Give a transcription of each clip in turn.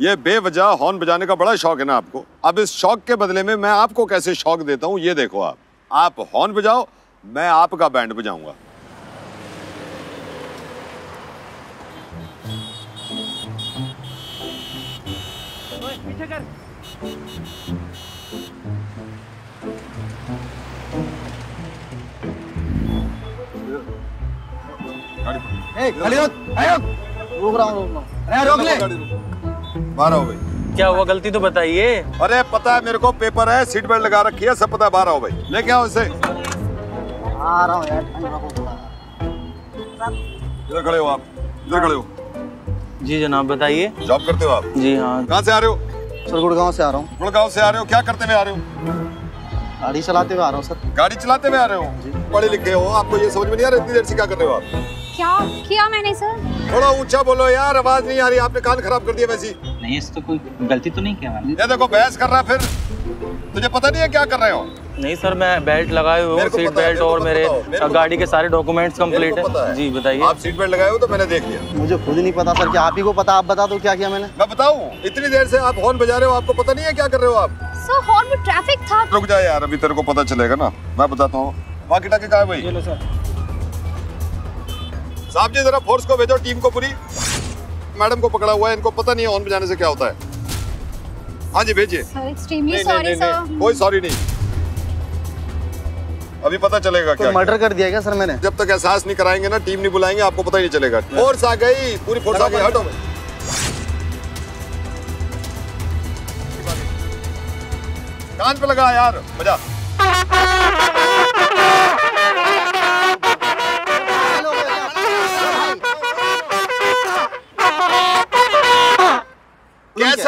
ये बेवजह हॉर्न बजाने का बड़ा शौक है ना आपको। अब इस शौक के बदले में मैं आपको कैसे शौक देता हूँ ये देखो आप। आप हॉर्न बजाओ मैं आपका बैंड बजाऊँगा। रुक। रहा हूँ रुक रहा हूँ। अरे रोक ले। बाहर आओ भाई। क्या हुआ गलती तो बताइए। अरे पता है मेरे को पेपर है सीट बेल्ट लगा रखी है सब पता है बारह आओ भाई। लेके आओ इसे? आ रहा हूँ यार ठंड रखो थोड़ा। इधर खड़े हो आप इधर खड़े हो। जी जनाब बताइए। जॉब करते हो आप? जी हाँ। कहाँ से आ रहे हो? सर गुड़गांव से आ रहा हूँ। गुड़गांव से आ रहे हो? क्या करते हुए आ रहे हो? गाड़ी चलाते हुए आ रहा हूँ सर। गाड़ी चलाते हुए आ रहे हो? पढ़े लिखे हो? आपको ये समझ में नहीं आ रहा इतनी देर से क्या कर रहे हो आप? क्या किया मैंने सर? थोड़ा ऊँचा बोलो यार आवाज़ नहीं आ रही आपने कान खराब कर दिया वैसी नहीं इस तो कोई गलती तो नहीं किया मैंने। ये देखो बहस कर रहा फिर। तुझे पता नहीं है क्या कर रहे हो? नहीं सर मैं बेल्ट लगाए हुए हूँ सीट बेल्ट और मेरे मेरे गाड़ी के सारे डॉक्यूमेंट्स कंप्लीट है। जी बताइए। आप सीट बेल्ट लगाए हो तो मैंने देख लिया। मुझे खुद नहीं पता सर कि आप ही को पता आप बता दो क्या किया मैंने। मैं बताऊँ इतनी देर से आप हॉर्न बजा रहे हो आपको पता नहीं है क्या कर रहे हो आप? सर हॉर्न में ट्रैफ़िक था। रुक जा यार अभी तेरे को पता चलेगा ना मैं बताता हूँ। बाकी टाके कहा भाई? साहब जी जरा फोर्स को भेजो टीम को पूरी। मैडम को पकड़ा हुआ है इनको पता नहीं है हॉर्न बजाने से क्या होता है। हाँ जी भेजिए। कोई सॉरी नहीं। अभी पता चलेगा क्या मर्डर कर दिया क्या सर मैंने? जब तक एहसास नहीं कराएँगे ना टीम नहीं बुलाएँगे आपको पता ही नहीं चलेगा। फोर्स आ गई पूरी फोर्स आ गई हटो। कान पे लगा यार मज़ा।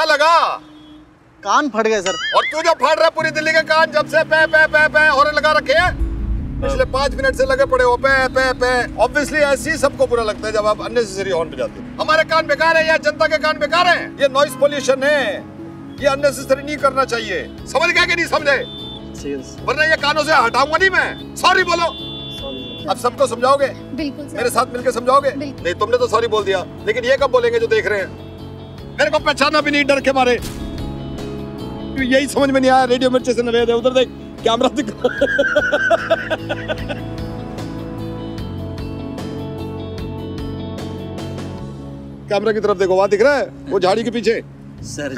लगा। कान फट गए सर। और तू जो फाड़ रहा पूरी दिल्ली के कान जब से पे पे पे पे और लगा रखे हैं पिछले पाँच मिनट से लगे पड़े हो पे पे पे। ऑब्वियसली ऐसे ही सबको बुरा लगता है जब आप अननेसेसरी हॉर्न बजाते हो। हमारे कान बेकार है या जनता के कान बेकार है? ये नॉइस पोल्यूशन है। ये अननेसेसरी नहीं करना चाहिए। समझ गए कि नहीं समझे? वरना ये कानों से हटाऊँगा नहीं मैं। सॉरी बोलो। अब सबको समझाओगे? बिल्कुल मेरे साथ मिलकर समझाओगे? नहीं तुमने तो सॉरी बोल दिया। लेकिन ये कब बोलेंगे जो देख रहे हैं? मेरे को पहचाना भी नहीं डर के मारे। यही समझ में नहीं आया रेडियो मिर्ची से नवेद है। उधर देख कैमरा दिख। कैमरा की तरफ़ देखो वहाँ दिख रहा है वो झाड़ी के पीछे। सर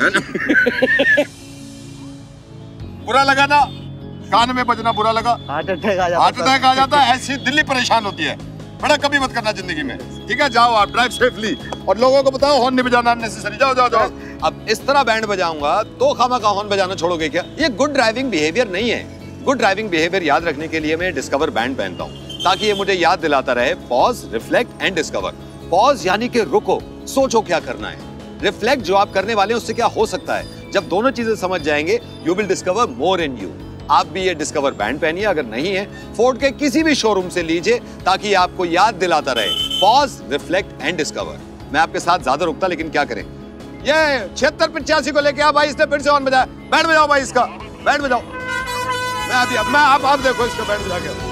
बुरा लगा ना कान में बजना बुरा लगा। हार्ट अटैक आ जाता है ऐसी दिल्ली परेशान होती है। बड़ा कभी मत करना ज़िंदगी में। ठीक है? जाओ आप ड्राइव सेफली और लोगों को बताओ हॉर्न नहीं बजाना नेसेसरी जाओ जाओ जाओ। अब इस तरह बैंड बजाऊँगा तो खामा का हॉर्न बजाना छोड़ोगे क्या? ये गुड ड्राइविंग बिहेवियर नहीं है। गुड ड्राइविंग बिहेवियर याद रखने के लिए मैं डिस्कवर बैंड पहनता हूँ, ताकि ये मुझे याद दिलाता रहे। Pause reflect and discover pause यानी कि रुको, सोचो क्या करना है। रिफ्लेक्ट जो आप करने वाले हैं, उससे क्या हो सकता है? जब दोनों चीज़ें समझ जाएँगे you will discover more in you आप भी ये डिस्कवर बैंड पहनिए, अगर नहीं है फोर्ड के किसी भी शोरूम से लीजिए, ताकि आपको याद दिलाता रहे। पॉज रिफ्लेक्ट एंड डिस्कवर मैं आपके साथ ज़्यादा रुकता, लेकिन क्या करें? ये छिहत्तर पिचासी को लेके आप भाई, इसने फिर से ऑन बजाया। बैंड बजाओ भाई इसका। बैंड बजाओ। मैं अभी अब मैं आप आप देखो इसका बैंड बजा के।